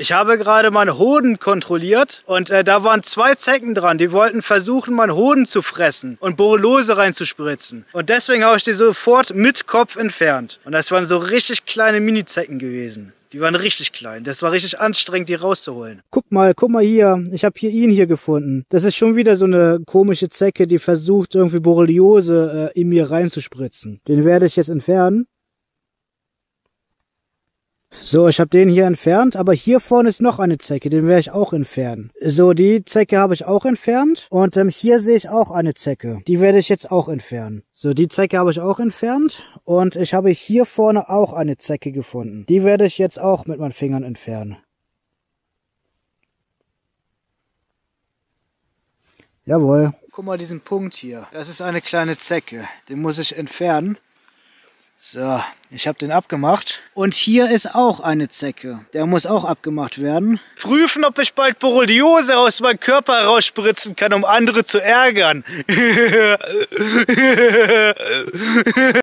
Ich habe gerade meinen Hoden kontrolliert und äh, da waren zwei Zecken dran, die wollten versuchen, meinen Hoden zu fressen und Borreliose reinzuspritzen. Und deswegen habe ich die sofort mit Kopf entfernt. Und das waren so richtig kleine Mini-Zecken gewesen. Die waren richtig klein. Das war richtig anstrengend, die rauszuholen. Guck mal, guck mal hier. Ich habe hier ihn hier gefunden. Das ist schon wieder so eine komische Zecke, die versucht, irgendwie Borreliose äh, in mir reinzuspritzen. Den werde ich jetzt entfernen. So, ich habe den hier entfernt, aber hier vorne ist noch eine Zecke, den werde ich auch entfernen. So, die Zecke habe ich auch entfernt und ähm, hier sehe ich auch eine Zecke. Die werde ich jetzt auch entfernen. So, die Zecke habe ich auch entfernt und ich habe hier vorne auch eine Zecke gefunden. Die werde ich jetzt auch mit meinen Fingern entfernen. Jawohl. Guck mal diesen Punkt hier. Das ist eine kleine Zecke. Den muss ich entfernen. So, ich habe den abgemacht. Und hier ist auch eine Zecke. Der muss auch abgemacht werden. Prüfen, ob ich bald Borreliose aus meinem Körper rausspritzen kann, um andere zu ärgern.